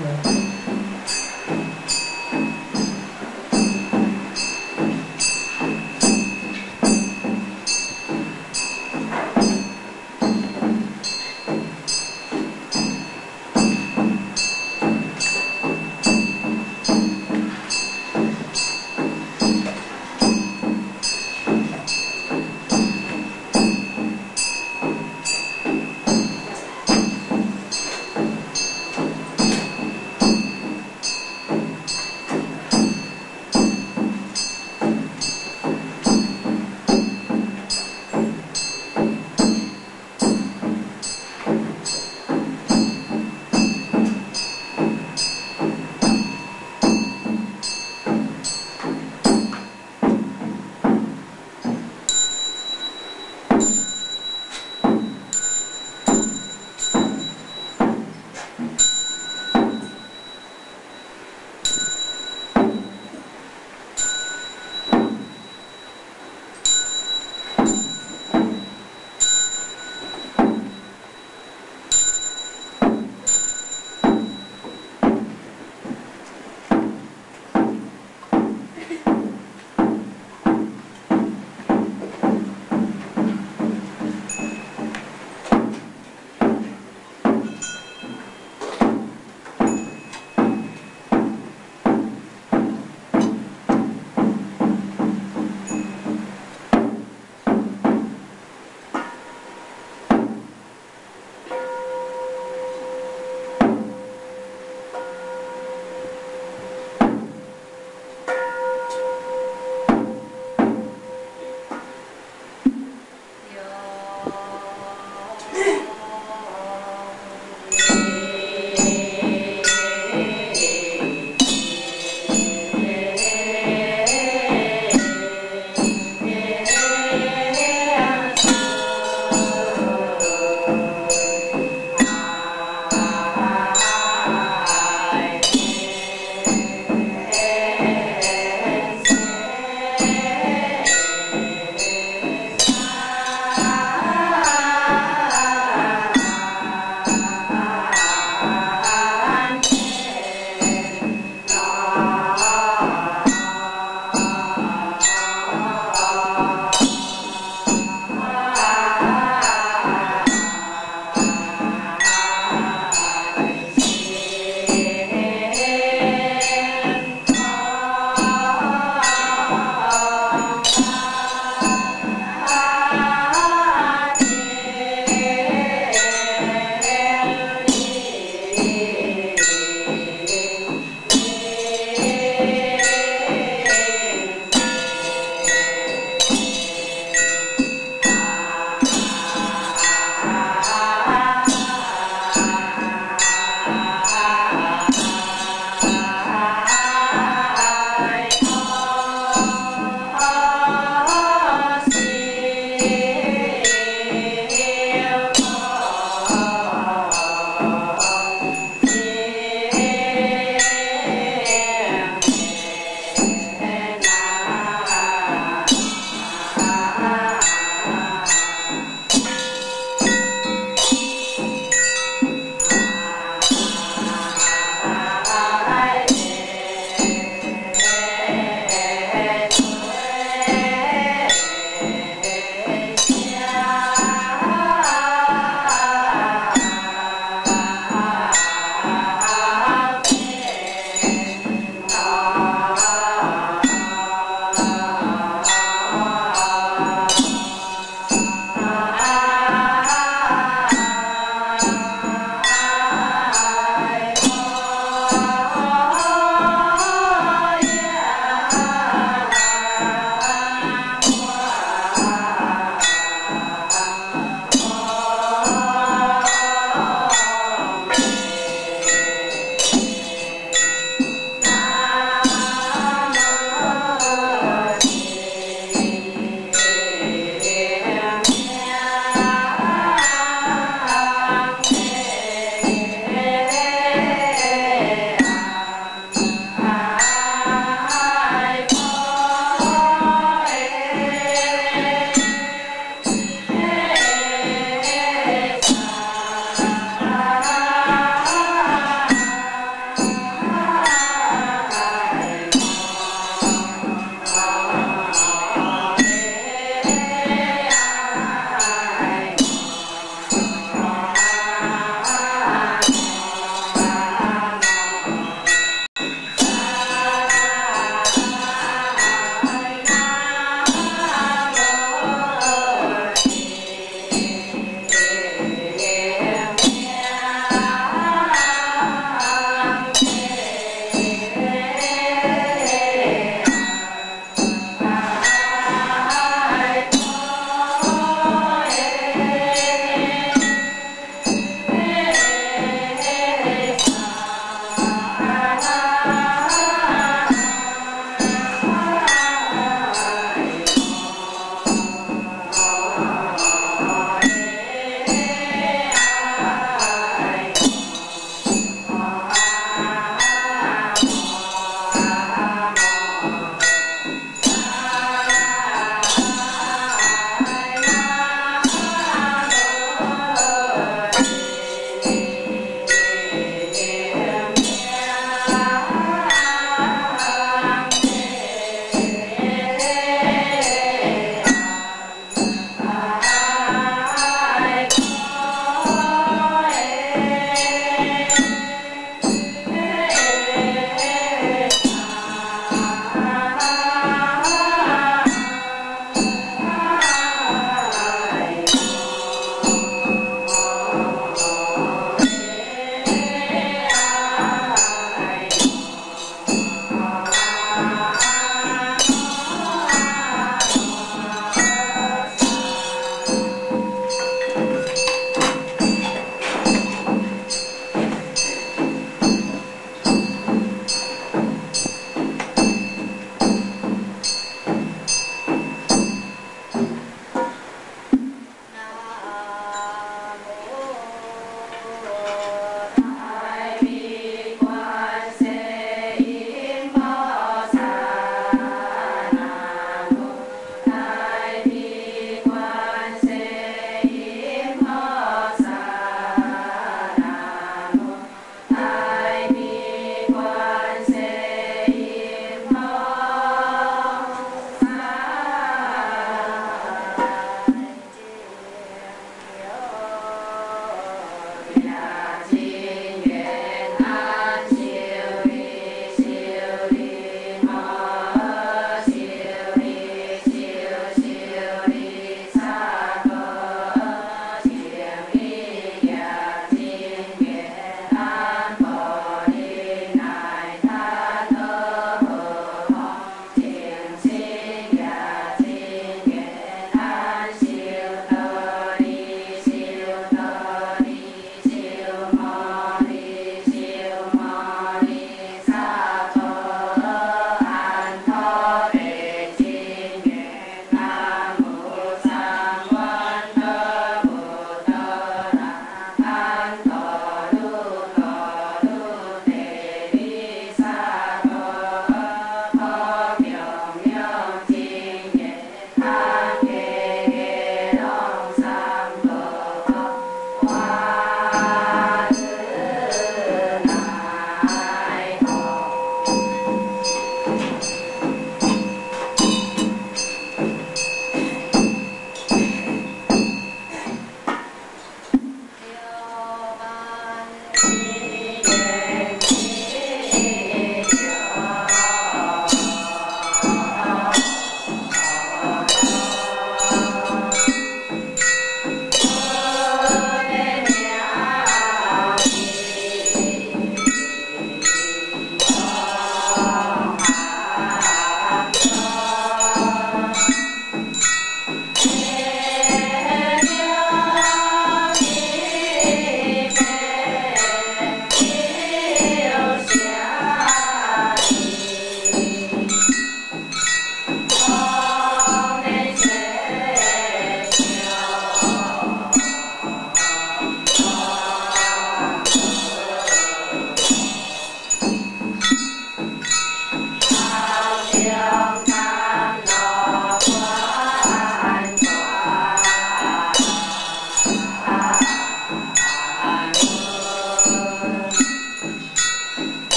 Yeah.